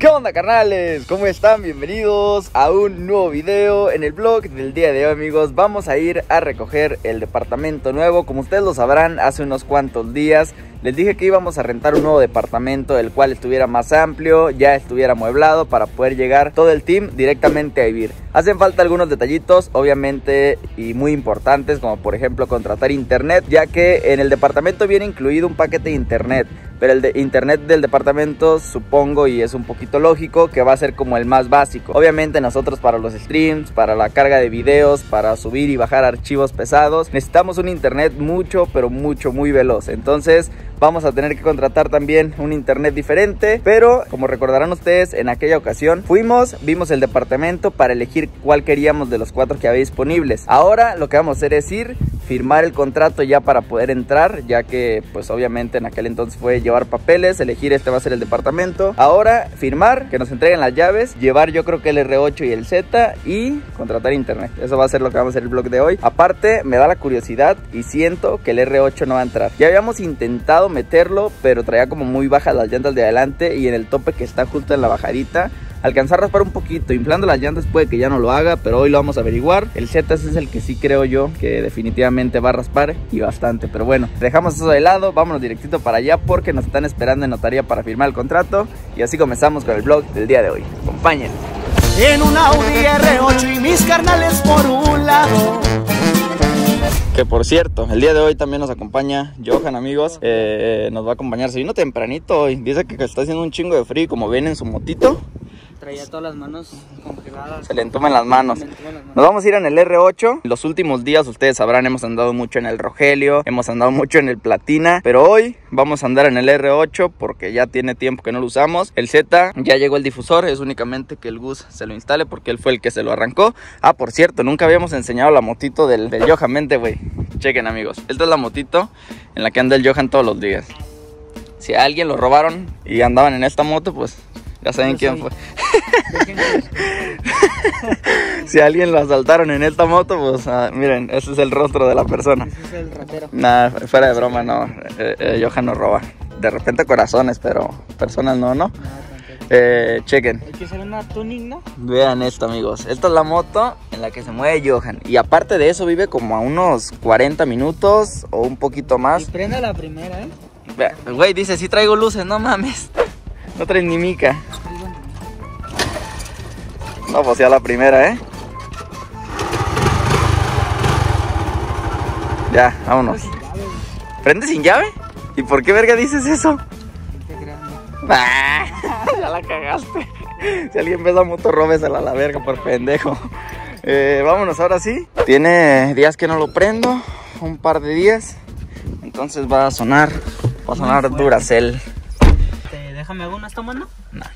¿Qué onda carnales? ¿Cómo están? Bienvenidos a un nuevo video en el blog del día de hoy amigos Vamos a ir a recoger el departamento nuevo Como ustedes lo sabrán, hace unos cuantos días les dije que íbamos a rentar un nuevo departamento El cual estuviera más amplio, ya estuviera amueblado Para poder llegar todo el team directamente a vivir Hacen falta algunos detallitos, obviamente y muy importantes Como por ejemplo contratar internet Ya que en el departamento viene incluido un paquete de internet pero el de internet del departamento supongo y es un poquito lógico que va a ser como el más básico. Obviamente nosotros para los streams, para la carga de videos, para subir y bajar archivos pesados, necesitamos un internet mucho, pero mucho, muy veloz. Entonces vamos a tener que contratar también un internet diferente, pero como recordarán ustedes, en aquella ocasión fuimos, vimos el departamento para elegir cuál queríamos de los cuatro que había disponibles. Ahora lo que vamos a hacer es ir, firmar el contrato ya para poder entrar, ya que pues obviamente en aquel entonces fue llevar papeles, elegir este va a ser el departamento. Ahora firmar, que nos entreguen las llaves, llevar yo creo que el R8 y el Z y contratar internet. Eso va a ser lo que vamos a hacer el blog de hoy. Aparte me da la curiosidad y siento que el R8 no va a entrar. Ya habíamos intentado meterlo, pero traía como muy bajas las llantas de adelante y en el tope que está justo en la bajadita alcanzar a raspar un poquito, inflando las llantas puede que ya no lo haga, pero hoy lo vamos a averiguar. El Z es el que sí creo yo que definitivamente va a raspar y bastante, pero bueno, dejamos eso de lado, vámonos directito para allá porque nos están esperando en notaría para firmar el contrato y así comenzamos con el vlog del día de hoy. Acompañen. En un Audi R8 y mis carnales por un lado. Que por cierto, el día de hoy también nos acompaña Johan, amigos. Eh, nos va a acompañar. Se vino tempranito hoy. Dice que está haciendo un chingo de frío. Como ven en su motito, Traía todas las manos congeladas. se le entumen las manos. Me entumen las manos. Nos vamos a ir en el R8. Los últimos días, ustedes sabrán, hemos andado mucho en el Rogelio, hemos andado mucho en el Platina, pero hoy vamos a andar en el R8 porque ya tiene tiempo que no lo usamos. El Z ya llegó el difusor, es únicamente que el Gus se lo instale porque él fue el que se lo arrancó. Ah, por cierto, nunca habíamos enseñado la motito del, del Johan, vente, güey. Chequen, amigos. Esta es la motito en la que anda el Johan todos los días. Si a alguien lo robaron y andaban en esta moto, pues ya saben quién soy. fue. Si a alguien lo asaltaron en esta moto, pues ah, miren, ese es el rostro de la persona. Ese es el ratero. Nah, fuera de broma, no. Eh, eh, Johan no roba. De repente corazones, pero personas no, ¿no? Eh, chequen. Hay que hacer una tuning, ¿no? Vean esto, amigos. Esta es la moto en la que se mueve Johan. Y aparte de eso, vive como a unos 40 minutos o un poquito Y más. prenda la primera, ¿eh? Güey, dice, sí traigo luces, no mames. No traes ni mica. No, pues ya la primera, ¿eh? Ya, vámonos. ¿Prende sin llave? ¿Y por qué verga dices eso? Qué grande. Ah, ya la cagaste. Si alguien ve esa moto, róbesela a la verga por pendejo. Eh, vámonos ahora sí. Tiene días que no lo prendo, un par de días. Entonces va a sonar, va a sonar fuerte. Duracell. Este, déjame hago unas tomas, ¿no?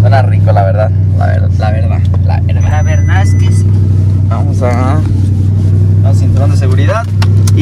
Suena rico, la verdad. La, ver- la verdad, la verdad. La verdad es que sí. Vamos a. Vamos cinturón de seguridad.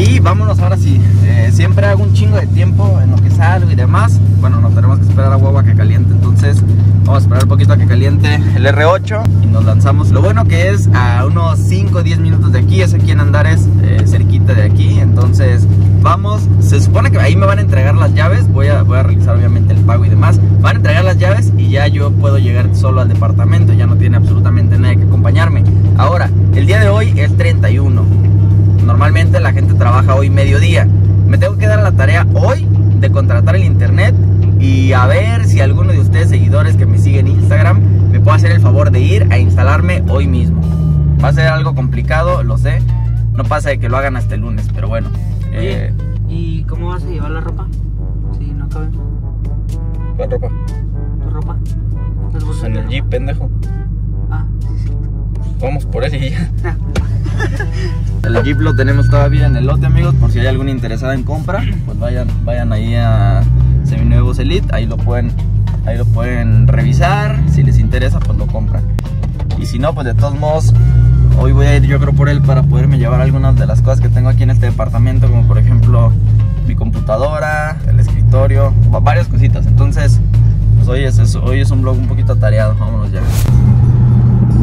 Y vámonos ahora sí. Eh, siempre hago un chingo de tiempo en lo que salgo y demás. Bueno, nos tenemos que esperar a huevo que caliente. Entonces, vamos a esperar un poquito a que caliente el R8 y nos lanzamos. Lo bueno que es a unos 5 o 10 minutos de aquí. Es aquí en Andares, cerquita de aquí. Entonces, vamos. Se supone que ahí me van a entregar las llaves. Voy a, voy a realizar obviamente el pago y demás. Van a entregar las llaves y ya yo puedo llegar solo al departamento. Ya no tiene absolutamente nadie que acompañarme. Ahora, el día de hoy es 31. Normalmente la gente trabaja hoy mediodía. Me tengo que dar la tarea hoy de contratar el internet y a ver si alguno de ustedes seguidores que me siguen en Instagram me puede hacer el favor de ir a instalarme hoy mismo. Va a ser algo complicado, lo sé. No pasa de que lo hagan hasta el lunes, pero bueno. Oye, Eh, ¿y cómo vas a llevar la ropa? Sí, no cabe. ¿Cuál ropa? ¿Tu ropa? ¿Las bolsas de ropa? pendejo. Ah, sí, sí. Vamos por él y ya. El Jeep lo tenemos todavía en el lote, amigos. Por si hay alguna interesada en compra, pues vayan, vayan ahí a Seminuevos Elite. Ahí lo pueden, ahí lo pueden revisar. Si les interesa, pues lo compran. Y si no, pues de todos modos, hoy voy a ir yo creo por él para poderme llevar algunas de las cosas que tengo aquí en este departamento, como por ejemplo mi computadora, el escritorio, va- varias cositas. Entonces, pues hoy es, es- hoy es un vlog un poquito atareado. Vámonos ya.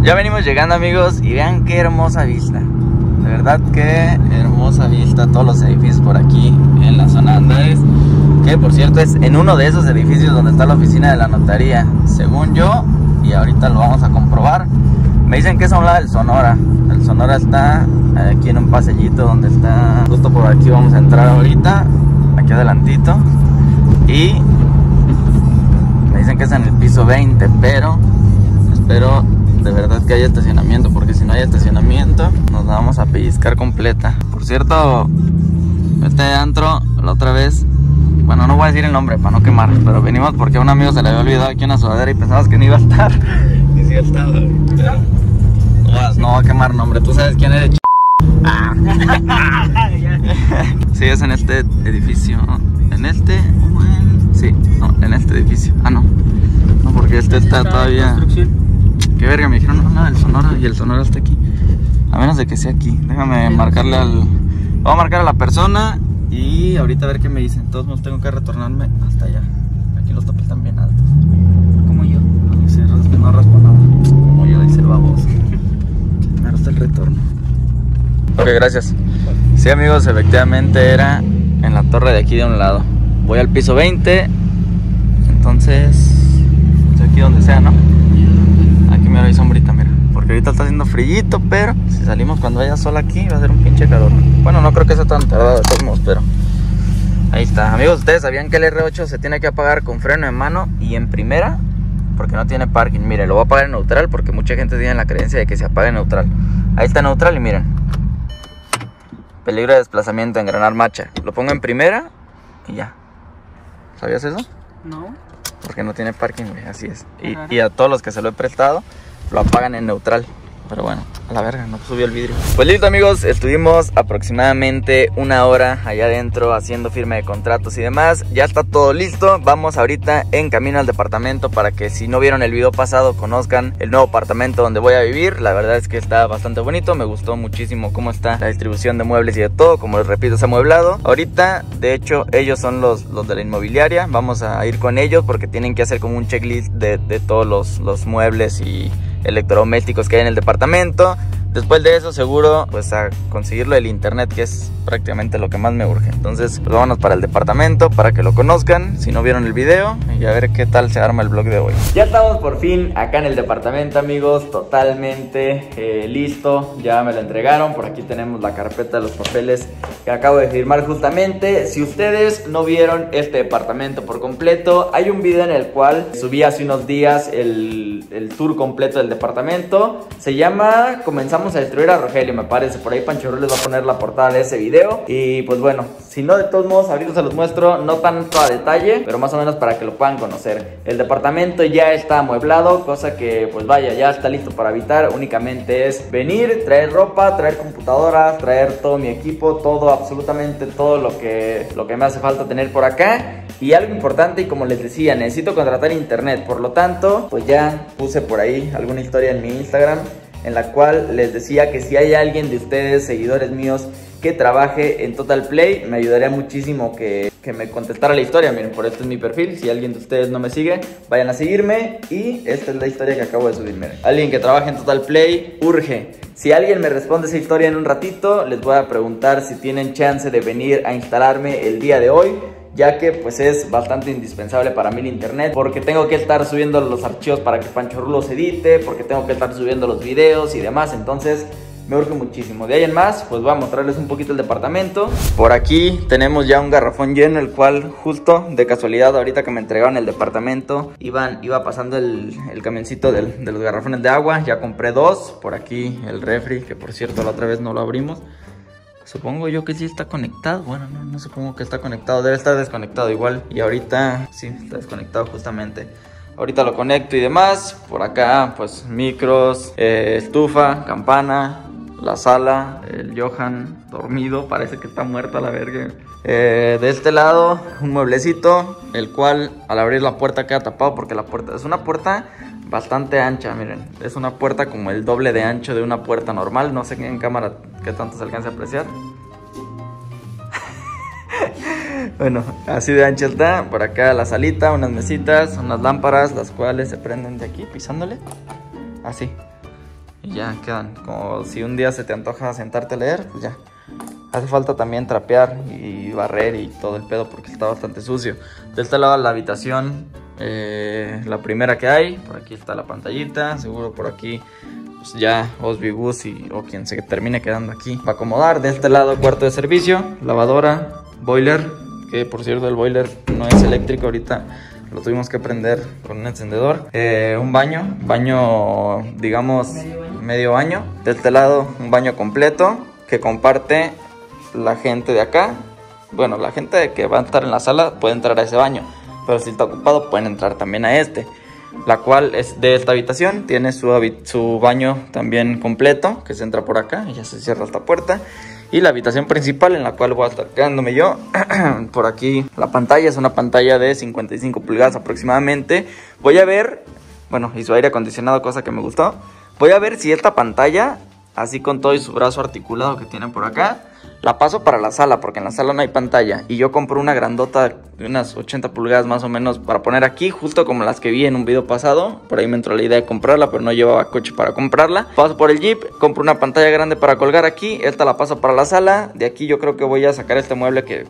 Ya venimos llegando amigos y vean qué hermosa vista. De verdad que hermosa vista todos los edificios por aquí en la zona Que por cierto es en uno de esos edificios donde está la oficina de la notaría, según yo, y ahorita lo vamos a comprobar. Me dicen que es a un lado del Sonora. El Sonora está aquí en un pasellito donde está, justo por aquí vamos a entrar ahorita, aquí adelantito. Y me dicen que es en el piso 20, pero espero de verdad que haya estacionamiento, porque si no hay estacionamiento, nos la vamos a pellizcar completa. Por cierto, este antro, la otra vez, bueno, no voy a decir el nombre para no quemar, pero venimos porque a un amigo se le había olvidado aquí una sudadera y pensabas que no iba a estar. Y sí estaba, no, va a quemar nombre, tú sabes quién eres. Ah. sí, es en este edificio. ¿En este? Sí, no, en este edificio. Ah, no. No, porque este está todavía. Qué verga, me dijeron no, nada del Sonora y el Sonora está aquí. A menos de que sea aquí. Déjame marcarle al. Voy a marcar a la persona y ahorita a ver qué me dicen. De Todos modos tengo que retornarme hasta allá. Aquí los topes están bien altos. Como yo. No dice, no raspo nada. Como yo dice el baboso. Primero está el retorno. Ok, gracias. Sí, amigos, efectivamente era en la torre de aquí de un lado. Voy al piso 20. Entonces, aquí donde sea, ¿no? Aquí me hay sombrita, mira. Porque ahorita está haciendo frillito, pero si salimos cuando haya sol aquí va a ser un pinche calor. Bueno, no creo que sea tan tardado de todos modos, pero ahí está. Amigos, ustedes sabían que el R8 se tiene que apagar con freno en mano y en primera, porque no tiene parking. Miren, lo voy a apagar en neutral porque mucha gente tiene la creencia de que se apaga en neutral. Ahí está neutral y miren. Peligro de desplazamiento, engranar marcha. Lo pongo en primera y ya. ¿Sabías eso? No. Porque no tiene parking, güey, así es. Y a todos los que se lo he prestado, lo apagan en neutral. Pero bueno, a la verga, no subió el vidrio. Pues listo amigos, estuvimos aproximadamente una hora allá adentro haciendo firma de contratos y demás. Ya está todo listo. Vamos ahorita en camino al departamento para que si no vieron el video pasado conozcan el nuevo apartamento donde voy a vivir. La verdad es que está bastante bonito. Me gustó muchísimo cómo está la distribución de muebles y de todo. Como les repito, es amueblado. Ahorita, de hecho, ellos son los, los de la inmobiliaria. Vamos a ir con ellos porque tienen que hacer como un checklist de, de todos los, los muebles y electrodomésticos que hay en el departamento. Después de eso, seguro, pues a conseguirlo del internet, que es prácticamente lo que más me urge. Entonces, pues vámonos para el departamento para que lo conozcan. Si no vieron el video, y a ver qué tal se arma el vlog de hoy. Ya estamos por fin acá en el departamento, amigos. Totalmente eh, listo. Ya me lo entregaron. Por aquí tenemos la carpeta de los papeles que acabo de firmar justamente. Si ustedes no vieron este departamento por completo, hay un video en el cual subí hace unos días el, el tour completo del departamento. Se llama Comenzamos a destruir a Rogelio, me parece. Por ahí Pancho les va a poner la portada de ese video. Y pues bueno, si no, de todos modos, ahorita se los muestro, no tanto a detalle, pero más o menos para que lo puedan conocer. El departamento ya está amueblado, cosa que pues vaya, ya está listo para habitar. Únicamente es venir, traer ropa, traer computadoras, traer todo mi equipo, todo, absolutamente todo lo que, lo que me hace falta tener por acá. Y algo importante, y como les decía, necesito contratar internet. Por lo tanto, pues ya puse por ahí alguna historia en mi Instagram en la cual les decía que si hay alguien de ustedes, seguidores míos, que trabaje en Total Play, me ayudaría muchísimo que, que me contestara la historia. Miren, por esto es mi perfil. Si alguien de ustedes no me sigue, vayan a seguirme. Y esta es la historia que acabo de subir. Miren, alguien que trabaje en Total Play, urge. Si alguien me responde esa historia en un ratito, les voy a preguntar si tienen chance de venir a instalarme el día de hoy ya que pues es bastante indispensable para mí el internet porque tengo que estar subiendo los archivos para que Pancho Rulo los edite, porque tengo que estar subiendo los videos y demás, entonces me urge muchísimo. De ahí en más, pues voy a mostrarles un poquito el departamento. Por aquí tenemos ya un garrafón lleno, el cual justo de casualidad ahorita que me entregaron el departamento, iban, iba pasando el, el camioncito del- de los garrafones de agua, ya compré dos, por aquí el refri, que por cierto la otra vez no lo abrimos. Supongo yo que sí está conectado. Bueno, no, no supongo que está conectado. Debe estar desconectado igual. Y ahorita sí, está desconectado justamente. Ahorita lo conecto y demás. Por acá, pues micros, eh, estufa, campana, la sala, el Johan dormido. Parece que está muerto a la verga. Eh, de este lado, un mueblecito, el cual al abrir la puerta queda tapado porque la puerta es una puerta bastante ancha, miren. Es una puerta como el doble de ancho de una puerta normal. No sé en cámara qué tanto se alcanza a apreciar. bueno, así de ancha está. Por acá la salita, unas mesitas, unas lámparas, las cuales se prenden de aquí pisándole. Así. Y ya quedan. Como si un día se te antoja sentarte a leer, pues ya. Hace falta también trapear y barrer y todo el pedo porque está bastante sucio. De este lado la habitación, eh, la primera que hay. Por aquí está la pantallita. Seguro por aquí pues ya Osby Gus y, o quien se termine quedando aquí va a acomodar. De este lado cuarto de servicio, lavadora, boiler. Que por cierto el boiler no es eléctrico ahorita. Lo tuvimos que prender con un encendedor. Eh, un baño, baño digamos medio baño. De este lado un baño completo que comparte la gente de acá, bueno, la gente que va a estar en la sala puede entrar a ese baño, pero si está ocupado pueden entrar también a este. La cual es de esta habitación, tiene su, su baño también completo, que se entra por acá y ya se cierra esta puerta. Y la habitación principal en la cual voy a estar quedándome yo. por aquí la pantalla es una pantalla de 55 pulgadas aproximadamente. Voy a ver, bueno, y su aire acondicionado, cosa que me gustó. Voy a ver si esta pantalla, así con todo y su brazo articulado que tiene por acá, la paso para la sala, porque en la sala no hay pantalla. Y yo compro una grandota de unas 80 pulgadas más o menos para poner aquí, justo como las que vi en un video pasado. Por ahí me entró la idea de comprarla, pero no llevaba coche para comprarla. Paso por el Jeep, compro una pantalla grande para colgar aquí. Esta la paso para la sala. De aquí yo creo que voy a sacar este mueble que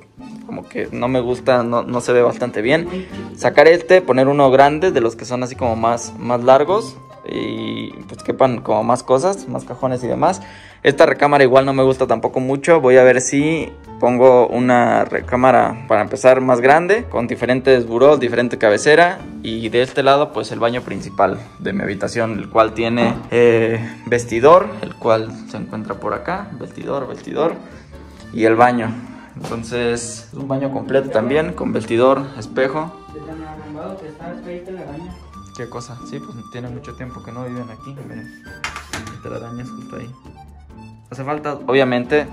como que no me gusta, no, no se ve bastante bien. Sacar este, poner uno grande, de los que son así como más, más largos y pues quepan como más cosas, más cajones y demás. Esta recámara igual no me gusta tampoco mucho. Voy a ver si pongo una recámara para empezar más grande, con diferentes burós, diferente cabecera. Y de este lado pues el baño principal de mi habitación, el cual tiene eh, vestidor, el cual se encuentra por acá. Vestidor, vestidor. Y el baño. Entonces es un baño completo también, con vestidor, espejo. ¿Qué cosa? Sí, pues tiene mucho tiempo que no viven aquí. Miren, telarañas justo ahí. Hace falta, obviamente,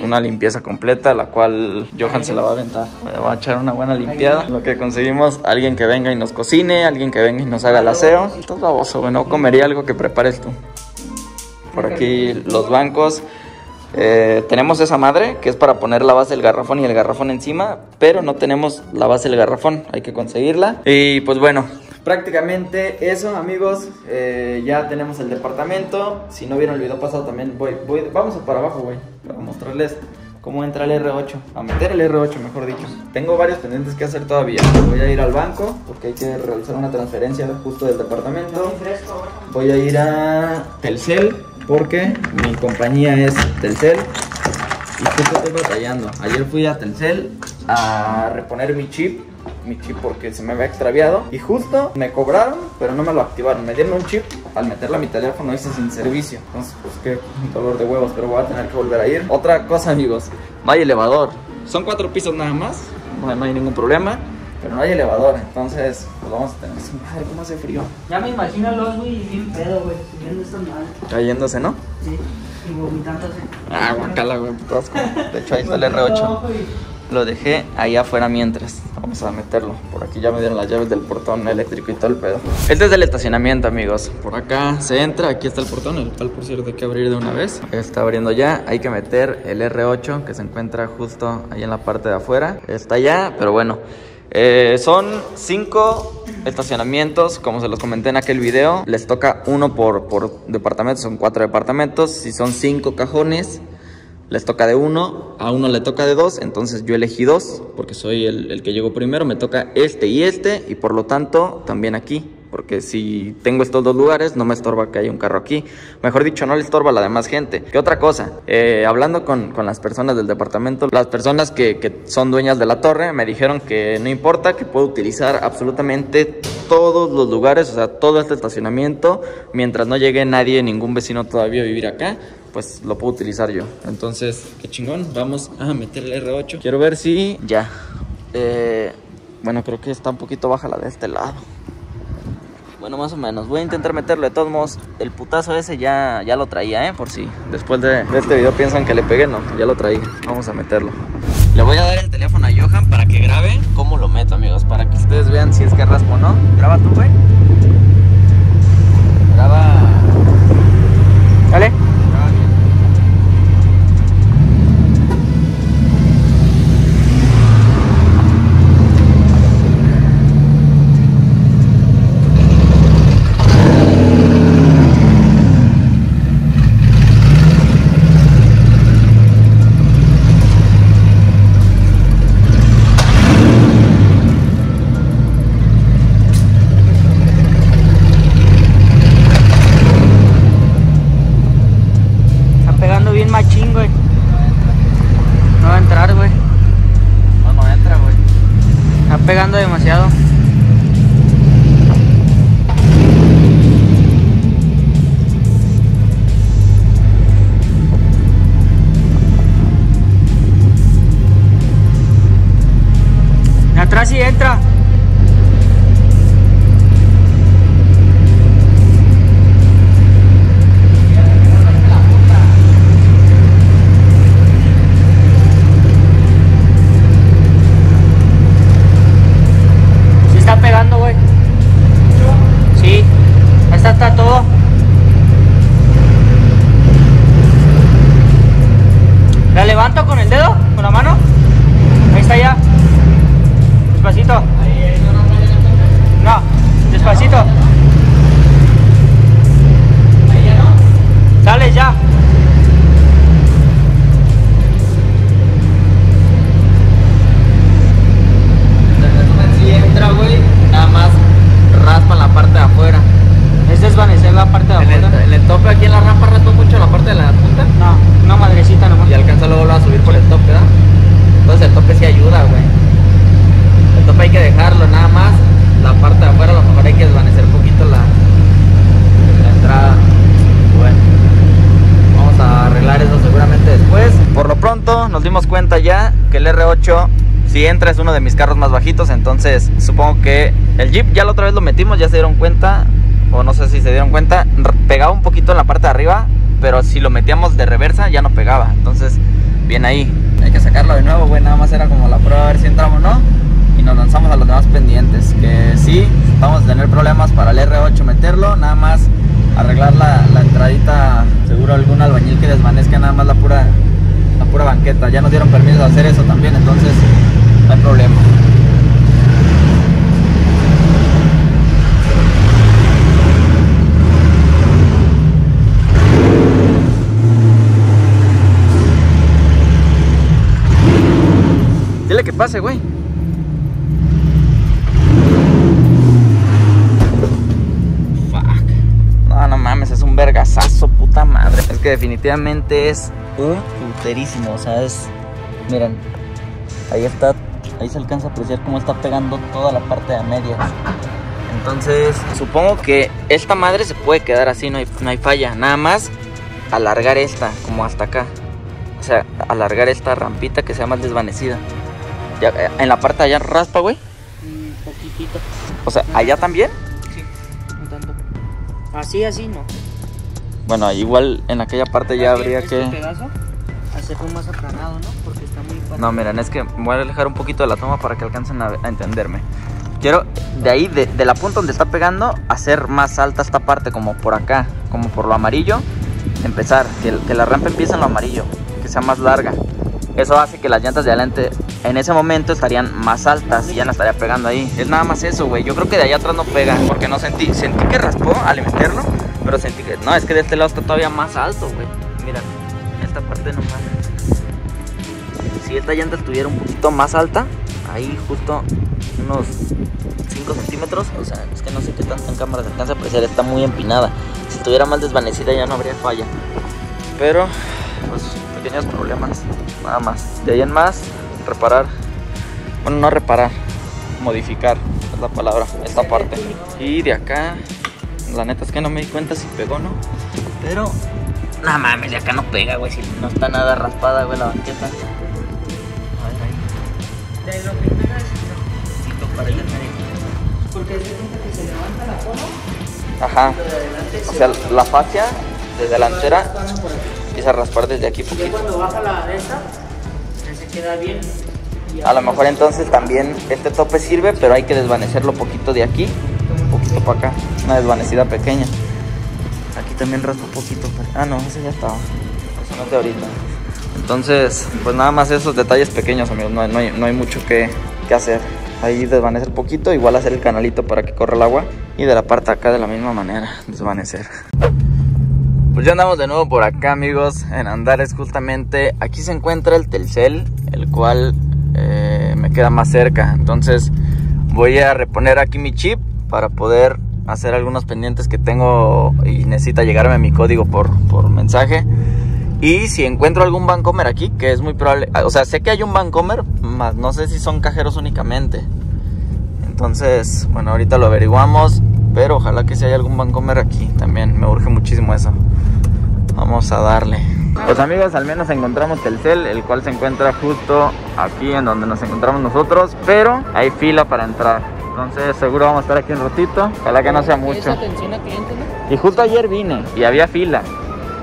una limpieza. completa, la cual Johan se la va a aventar. Va a echar una buena limpiada. Lo que conseguimos, alguien que venga y nos cocine, alguien que venga y nos haga el aseo. Todo baboso, bueno, comería algo que prepares tú. Por aquí los bancos. Eh, tenemos esa madre que es para poner la base del garrafón y el garrafón encima, pero no tenemos la base del garrafón, hay que conseguirla. Y pues bueno, prácticamente eso amigos, eh, ya tenemos el departamento. Si no vieron el video pasado también voy, voy vamos para abajo, güey, para mostrarles cómo entra el R8, a meter el R8 mejor dicho. Tengo varios pendientes que hacer todavía. Voy a ir al banco porque hay que realizar una transferencia justo del departamento. Voy a ir a Telcel porque mi compañía es Telcel y justo estoy batallando. Ayer fui a Telcel a reponer mi chip mi chip porque se me había extraviado y justo me cobraron pero no me lo activaron me dieron un chip al meterlo a mi teléfono hice sin servicio entonces pues qué dolor de huevos pero voy a tener que volver a ir otra cosa amigos no hay elevador son cuatro pisos nada más no, no hay ningún problema pero no hay elevador, entonces pues vamos a tener. Madre, ¿cómo hace frío? Ya me imagino los güey bien pedo, güey, subiendo esta madre. Cayéndose, ¿no? Sí, y vomitándose. Ah, guacala, güey, De hecho, ahí está el R8. Lo dejé ahí afuera mientras. Vamos a meterlo. Por aquí ya me dieron las llaves del portón eléctrico y todo el pedo. Este es el estacionamiento, amigos. Por acá se entra. Aquí está el portón, el cual, por cierto, hay que abrir de una vez. Está abriendo ya. Hay que meter el R8 que se encuentra justo ahí en la parte de afuera. Está ya, pero bueno. Eh, son cinco estacionamientos, como se los comenté en aquel video. Les toca uno por, por departamento, son cuatro departamentos. Si son cinco cajones, les toca de uno, a uno le toca de dos, entonces yo elegí dos, porque soy el, que llegó primero, me toca este y este, y por lo tanto también aquí porque si tengo estos dos lugares no me estorba que haya un carro aquí. Mejor dicho, no le estorba a la demás gente. ¿Qué otra cosa? Eh, hablando con, con, las personas del departamento, las personas que, que, son dueñas de la torre me dijeron que no importa, que puedo utilizar absolutamente todos los lugares, o sea, todo este estacionamiento, mientras no llegue nadie, ningún vecino todavía a vivir acá pues lo puedo utilizar yo. Entonces, qué chingón. Vamos a meter el R8. Quiero ver si ya. Eh, bueno, creo que está un poquito baja la de este lado. Bueno, más o menos. Voy a intentar meterlo. De todos modos, el putazo ese ya, ya lo traía, ¿eh? Por si después de, este video piensan que le pegué. No, ya lo traía. Vamos a meterlo. Le voy a dar el teléfono a Johan para que grabe cómo lo meto, amigos. Para que ustedes vean si es que raspo o no. Graba tú, güey. Graba. ¿Vale? Es uno de mis carros más bajitos, entonces supongo que el Jeep ya la otra vez lo metimos, ya se dieron cuenta, o no sé si se dieron cuenta, pegaba un poquito en la parte de arriba, pero si lo metíamos de reversa ya no pegaba, entonces bien ahí. Hay que sacarlo de nuevo, güey, nada más era como la prueba a ver si entramos o no, y nos lanzamos a los demás pendientes, que sí, vamos a tener problemas para el R8 meterlo, nada más arreglar la, la entradita, seguro algún albañil que desvanezca nada más la pura, la pura banqueta, ya nos dieron permiso de hacer eso también, entonces no hay problema. Dile que pase, güey. Fuck. No, no mames, es un vergazazo, puta madre. Es que definitivamente es un puterísimo, o sea, es... Miren, ahí está, ahí se alcanza a apreciar cómo está pegando toda la parte de a medias. Entonces, supongo que esta madre se puede quedar así, no hay, no hay falla. Nada más alargar esta, como hasta acá. O sea, alargar esta rampita que sea más desvanecida. Ya, eh, en la parte de allá raspa, güey. Un poquitito. O sea, allá también. Sí, no tanto. Así, así no. Bueno, igual en aquella parte ya habría este que... pedazo, hacerlo más aplanado, ¿no? Porque No, miren, es que voy a alejar un poquito de la toma para que alcancen a, entenderme. Quiero de ahí, de, la punta donde está pegando, hacer más alta esta parte, como por acá, como por lo amarillo. Empezar, que, la rampa empiece en lo amarillo, que sea más larga. Eso hace que las llantas de adelante en ese momento estarían más altas y ya no estaría pegando ahí. Es nada más eso, güey. Yo creo que de allá atrás no pega, porque no sentí, sentí que raspó al meterlo, pero sentí que, no, es que de este lado está todavía más alto, güey. Mira, esta parte no más si esta llanta estuviera un poquito más alta, ahí justo unos 5 centímetros, o sea, es que no sé qué tanto en cámara se alcanza a apreciar, está muy empinada. Si estuviera más desvanecida ya no habría falla. Pero, pues, pequeños problemas, nada más. De ahí en más, reparar, bueno, no reparar, modificar, es la palabra, esta parte. Y de acá, la neta es que no me di cuenta si pegó o no, pero... No mames, de acá no pega, güey, si no está nada raspada, güey, la banqueta. De lo que pega es Poquito para allá. Porque se cuenta que se levanta la toma Ajá. y lo de adelante O se sea, la fascia de delantera empieza a raspar desde aquí Y poquito. cuando baja la de esta, se queda bien. Y A lo mejor entonces también este tope sirve, pero hay que desvanecerlo poquito de aquí, un poquito para acá. Una desvanecida pequeña. Aquí también raspa un poquito. pero- Ah, no, ese ya estaba. Eso no es de ahorita. Entonces, pues nada más esos detalles pequeños, amigos. No, hay- no hay, no hay mucho que, que hacer. Ahí desvanecer poquito, igual hacer el canalito para que corra el agua. Y de la parte de acá de la misma manera, desvanecer. Pues ya andamos de nuevo por acá, amigos, en Andares justamente. Aquí se encuentra el Telcel, el cual eh, me queda más cerca. Entonces voy a reponer aquí mi chip para poder hacer algunos pendientes que tengo y necesita llegarme mi código por, por mensaje. Y si encuentro algún Bancomer aquí, que es muy probable, o sea, sé que hay un Bancomer, más no sé si son cajeros únicamente. Entonces, bueno, ahorita lo averiguamos. Pero ojalá que si hay algún Vancomer aquí también. Me urge muchísimo eso. Vamos a darle. Pues amigos, al menos encontramos Telcel, el cual se encuentra justo aquí en donde nos encontramos nosotros. Pero hay fila para entrar. Entonces seguro vamos a estar aquí un ratito. Ojalá que no sea mucho. atención a clientes, ¿no? Y justo ayer vine y había fila.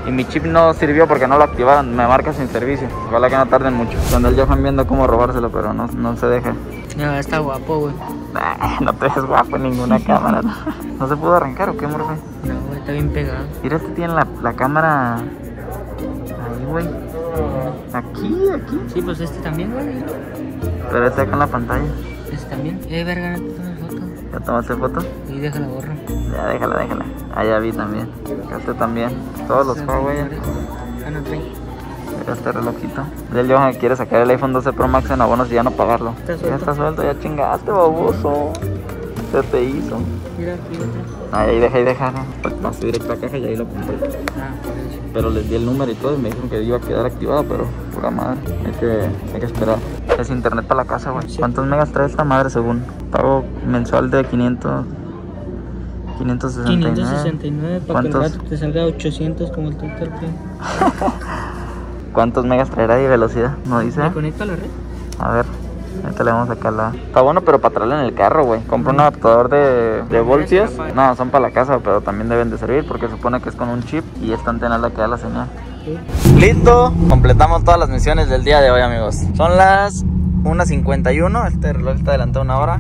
Y mi chip no sirvió porque no lo activaron. Me marca sin servicio. Ojalá que no tarden mucho. Cuando el Johan viendo cómo robárselo, pero no, no se deja. No, está guapo, güey. No te ves guapo en ninguna cámara. ¿No se pudo arrancar o qué, morfe? No, güey, está bien pegado. Mira, este tiene la, la cámara. Ahí, güey. Aquí, aquí. Sí, pues este también, güey. Pero está acá en la pantalla. Este también. Eh, verga, no te tomas foto. ¿Ya tomaste foto? Y deja la gorra. Ya, déjala, déjala. Ah, ya vi también. Este también. Todos los Huawei. Ah. Mira este relojito. El Johan quiere sacar el iPhone 12 Pro Max en abonos y ya no pagarlo. Está Ya está suelto, ya chingaste, baboso. Se te hizo. Mira, aquí. Ahí deja, ahí deja. pasé directo a caja y ahí lo compré. Ah, por eso. Pero les di el número y todo y me dijeron que iba a quedar activado, pero pura madre. Hay que, hay que esperar. Es internet para la casa, güey. ¿Cuántos megas trae esta madre según? Pago mensual de 500. 569. 569 para que el rato te salga 800 como el Play. ¿Cuántos megas traerá de velocidad? No dice. ¿Me conecto a la red? A ver, ahorita le vamos a sacar la. Está bueno, pero para traerla en el carro, güey. Compra un adaptador de, de voltios. No, son para la casa, pero también deben de servir porque supone que es con un chip y esta antena es la que da la señal. Sí. Listo, completamos todas las misiones del día de hoy, amigos. Son las 1.51, este reloj está adelantado una hora.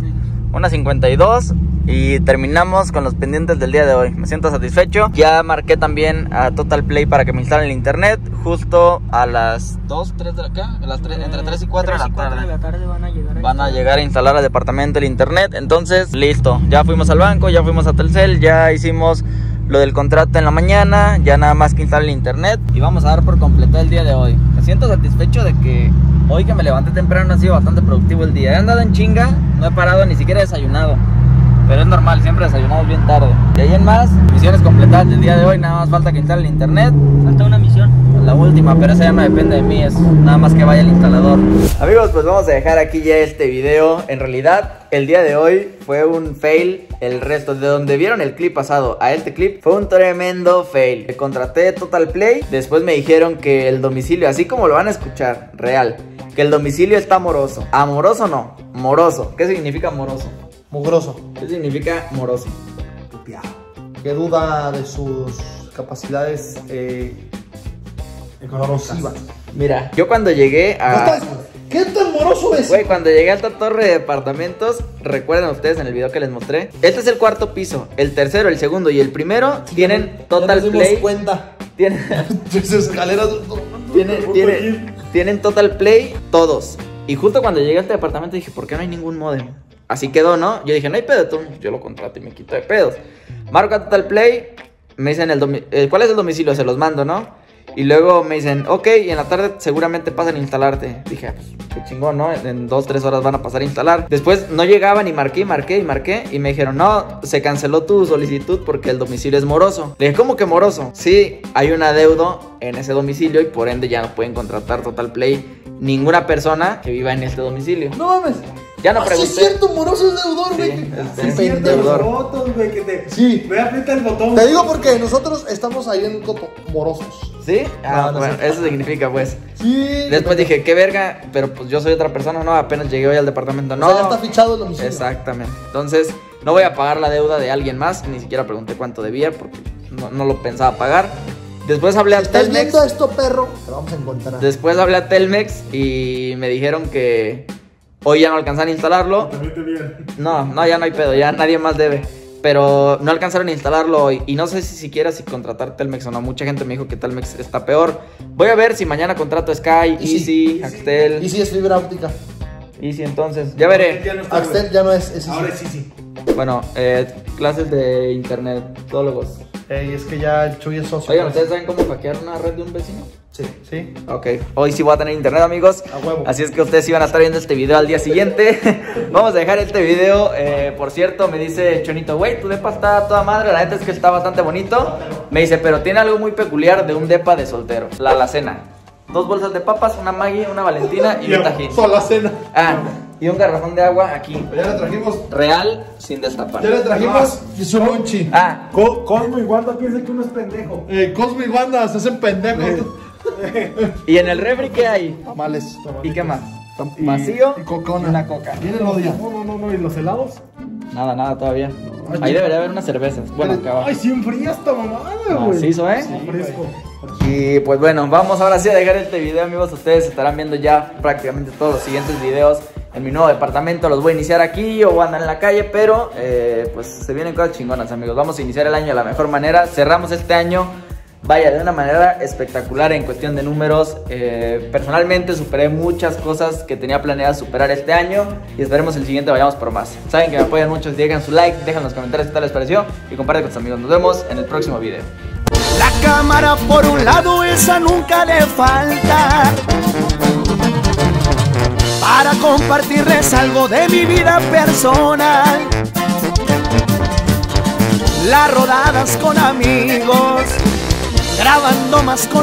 1.52 y terminamos con los pendientes del día de hoy. Me siento satisfecho. Ya marqué también a Total Play para que me instalen el internet justo a las 2, 3 de la acá, a las 3, entre 3 y 4 de la 3 y 4 tarde. de la tarde van a llegar. Van a llegar a instalar al departamento el internet. Entonces, listo. Ya fuimos al banco, ya fuimos a Telcel, ya hicimos lo del contrato en la mañana. Ya nada más que instalar el internet. Y vamos a dar por completo el día de hoy. Me siento satisfecho de que hoy que me levanté temprano ha sido bastante productivo el día. He andado en chinga, no he parado, ni siquiera he desayunado. Pero es normal, siempre desayunamos bien tarde. De ahí en más, misiones completadas del día de hoy. Nada más falta que instale el internet. Falta una misión. La última, pero esa ya no depende de mí, es nada más que vaya el instalador. Amigos, pues vamos a dejar aquí ya este video. En realidad, el día de hoy fue un fail. El resto, de donde vieron el clip pasado a este clip, fue un tremendo fail. Me contraté Total Play, después me dijeron que el domicilio, así como lo van a escuchar, real, que el domicilio está moroso. Amoroso no, moroso. ¿Qué significa moroso? Mugroso. ¿Qué significa moroso? Que duda de sus capacidades eh, económicas. Mira, yo cuando llegué ¿No a... estás- ¿Qué tan moroso es? Güey, cuando llegué a esta torre de departamentos, recuerdan ustedes en el video que les mostré. Este es el cuarto piso. El tercero, el segundo y el primero tienen Ya Total nos dimos Play. cuenta. Tienen, Sus escaleras. tienen, tienen, tienen Total Play todos. Y justo cuando llegué a este departamento dije, ¿por qué no hay ningún modem? Así quedó, ¿no? Yo dije, no hay pedo, tú. Yo lo contrato y me quito de pedos. Marco a Total Play, me dicen el eh, ¿cuál es el domicilio? Se los mando, ¿no? Y luego me dicen, ok, y en la tarde seguramente pasan a instalarte. Dije, "Ah, pues qué chingón, ¿no? En dos, tres horas van a pasar a instalar. Después no llegaban y marqué, marqué y marqué. Y me dijeron, no, se canceló tu solicitud porque el domicilio es moroso. Le dije, ¿cómo que moroso? Sí, hay un adeudo en ese domicilio y por ende ya no pueden contratar Total Play ninguna persona que viva en este domicilio. No mames. Ya no Ah, sí es pregunté. cierto, moroso es deudor, güey. Sí, Sí, es pendejo. deudor. fotos, güey, que te. Sí. Ve, aprieta el botón. Te digo porque nosotros estamos ahí en el coto, morosos. ¿Sí? Ah, No, no bueno, sé. eso significa pues. Sí. Después dije, qué verga, pero pues yo soy otra persona, no, apenas llegué hoy al departamento, O no. sea, ya está fichado el domicilio. Exactamente. Entonces, no voy a pagar la deuda de alguien más, ni siquiera pregunté cuánto debía porque no, no lo pensaba pagar. Después hablé a Telmex. viendo esto, perro, te vamos a encontrar. Después hablé a Telmex y me dijeron que hoy ya no alcanzaron a instalarlo. También te bien. No, no, ya no hay pedo, ya nadie más debe. Pero no alcanzaron a instalarlo hoy. Y no sé si siquiera si contratar Telmex o no. Mucha gente me dijo que Telmex está peor. Voy a ver si mañana contrato Sky, Easy. Easy, Axtel. Y si es fibra óptica. Easy, entonces. Ya veré. Ya no está, Axtel ya no es. es Ahora sí, sí. Bueno, eh, clases de internet, todólogos. Ey, es que ya el Chuy es socio. Oigan, ¿ustedes saben cómo hackear una red de un vecino? Sí. Sí. Ok, hoy sí voy a tener internet, amigos. A huevo. Así es que ustedes sí van a estar viendo este video al día siguiente. Vamos a dejar este video. eh, por cierto, me dice Chonito, güey, tu depa está toda madre. La neta es que está bastante bonito. Me dice, pero tiene algo muy peculiar de un depa de soltero: la alacena. Dos bolsas de papas, una Maggie, una Valentina y un tajín. Sola cena. Ah, y un garrafón de agua aquí. Ya le trajimos. Real, sin destapar. Ya le trajimos. Y su monchi. Ah, Co- Cosmo y Wanda piensan que uno es pendejo. Eh, Cosmo y Wanda se hacen pendejos. ¿Y en el refri qué hay? Tamales. ¿Y qué más? Y- Vacío y cocona. y una coca. Viene el odia. No, no, no, no. ¿Y los helados? Nada, nada todavía. Ahí debería haber unas cervezas. Bueno, acá abajo. Ay, sí enfría esta mamada, güey. Macizo, ¿eh? Fresco. Y pues bueno, vamos ahora sí a dejar este video amigos Ustedes estarán viendo ya prácticamente todos los siguientes videos En mi nuevo departamento los voy a iniciar aquí o voy a andar en la calle Pero eh, pues se vienen cosas chingonas amigos Vamos a iniciar el año de la mejor manera Cerramos este año Vaya, de una manera espectacular en cuestión de números. Eh, personalmente superé muchas cosas que tenía planeadas superar este año y esperemos el siguiente vayamos por más. Saben que me apoyan mucho, dejen su like, dejen en los comentarios qué tal les pareció y compartan con sus amigos. Nos vemos en el próximo video. La cámara por un lado, esa nunca le falta. Para compartirles algo de mi vida personal. Las rodadas con amigos, grabando más con